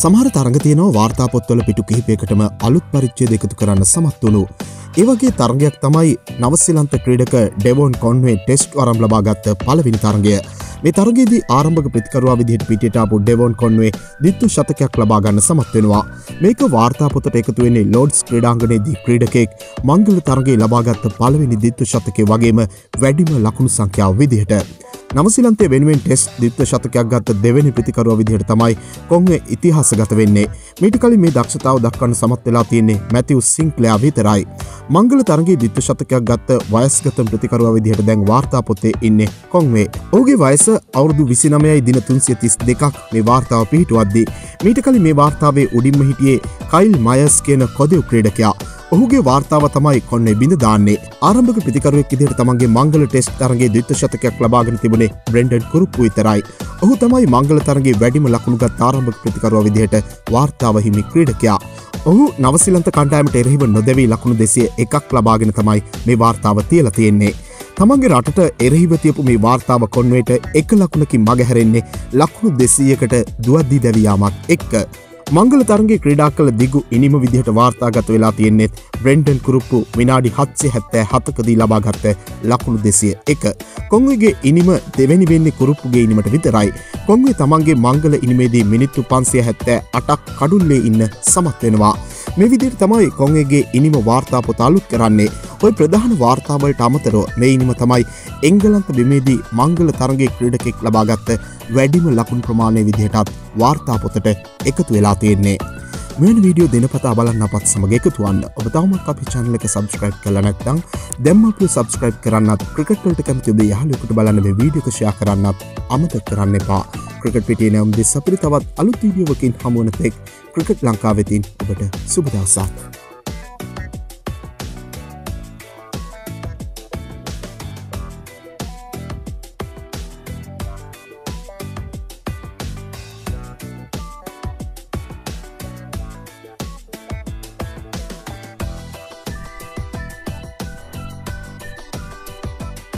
සමහර තරඟ තියෙනවා වාර්තාපොත්වල පිටු කිහිපයකටම අලුත් පරිච්චේ දෙකතු කරන්න සමත් වුණු. ඒවගේ තරගයක් තමයි නවසිලන්ත ක්‍රීඩක ඩෙවෝන් කොන්වේ ටෙස්ට් වරම් ලබාගත්ත පලවිනි තරගය. මේ තරගේදී ආරම්භක ප්‍රතිකරවා විදිහට පිටාපු ඩෙවෝන් කොන්වේ දිත්තු ශතකයක් ලබාගන්න සමත්වෙනවා. මේක වාර්තාපොතට එකතුවෙන්නේ ලෝඩ්ස් ක්‍රඩාංගනයේදී ක්‍රීඩකෙක් මංගල තරගේ ලබාගත්ත පලවෙනි දිත්තු ශතකය වගේම වැඩිම ලකුණු සංඛ්‍යාව විදිහට. නවසිලන්තේ වෙනුවෙන් ටෙස් දිත්ව ශතකයක් ගත්ත දෙවැනි ප්‍රතිකරුව විදිහට තමයි කොංග ඉතිහාස ගත වෙන්නේ. මීට කලින් මේ දක්ෂතාව දක්වන්න සමත් වෙලා තියෙන්නේ මැතිව් සිංක්ලයා විතරයි. මංගල තරගේ දිත්ව ශතකයක් ගත්ත වයස්ගතම් ප්‍රතිකරුව විදිහට දැන් වාර්තා පොත්තේ ඉන්නේ කොංවේ ඕගේ වයස අවුරුදු විසිනමයයි දින තුන්සිය තිස් දෙකක් මේ වාර්තාව පිහිටුවද්දී. මීට කලින් මේ වාර්තාවේ උඩින්ම හිටියේ කයිල් මයස් කියන කොදෙව් ක්‍රඩකයා. ඔහුගේ වාර්තාව තමයි කොන්නේ බිඳ දාන්නේ. ආරම්භක ප්‍රතිකරුවෙක් ඉදිහට තමන්ගේ මංගල ටෙස්ට් තරගේ දිත්ත ශතකයක් ලබාගෙන තිබුණේ බ්‍රෙන්ඩන් කුරුප්පු විතරයි. ඔහු තමයි මංගල තරගේ වැඩිම ලකුණුගත් ආරම්භක ප්‍රතිකරුව විදිහට වාර්තාව හිමි ක්‍රීඩකයා. ඔහු නවසිලන්ත කණ්ඩෑමට එරහිව නොදැවී ලකුණු දෙසිය එකක් ලබාගෙන තමයි මේ වාර්තාව තියල තියෙන්නේ. තමන්ගේ රටට එරහිවතියපු මේ වාර්තාව කොන්වේට එක ලකුණකින් මගහැරෙන්නේ ලකුණු දෙසීයකට දුවද්දී දැවියාමක් එක්ක. මංගල තරගේ ක්‍රඩා කළ දිගු ඉනිම විදිහට වාර්තාගත වෙලා තියෙන්නේෙත් බ්‍රෙන්ඩන් කුරුප්පු විනාඩි හත්සේ හැත්තෑ හතකදී ලබාගත්ත ලකුණු දෙසිය එක. කොංගගේ ඉනිම දෙවැනි වෙන්නේ කුරුප්පුගේ ඉනිමට විතරයි. කොංගේ තමන්ගේ මංගල ඉනිමේදී මිනිත්තු පන්සිය හැත්තෑ අටක් කඩුල්ලේ ඉන්න සමත් වෙනවා. මේ විදිර තමයි කොංගගේ ඉනිම වාර්තාපොත අලුත් කරන්නේ ඔය ප්‍රධාන වාර්තාවලට අමතරෝ මේ ඉනිම තමයි එංගලන්ත බිමේදී මංගල තරගේ ක්‍රීඩකෙක් ලබාගත්ත වැඩිම ලකුණු ප්‍රමාණය විදිහටත් වාර්තාපොතට එකතු වෙලා තියෙන්නේ. මෙන් වීඩියෝ දෙනපතා බලන්න අපත් සමග එකතුවන්න ඔබ තවමත් අපි චැනල එක සබස්ක්‍රයිබ් කල නැත්තං දෙම අප සබස්ක්‍රයිබ් කරන්නත් ක්‍රිකට්වලට කැමති ඔබේ යහලෙකුට බලන්න මේ වීඩියකෂයා කරන්නත් අමත කරන්න එපා ක්‍රිකට් පිටිය නම් දෙ සපරි තවත් අලුත් වීඩියෝවකින් හමුවනතෙක් ක්‍රිකට් ලංකාවෙතින් ඔබට සුබදවසාත්.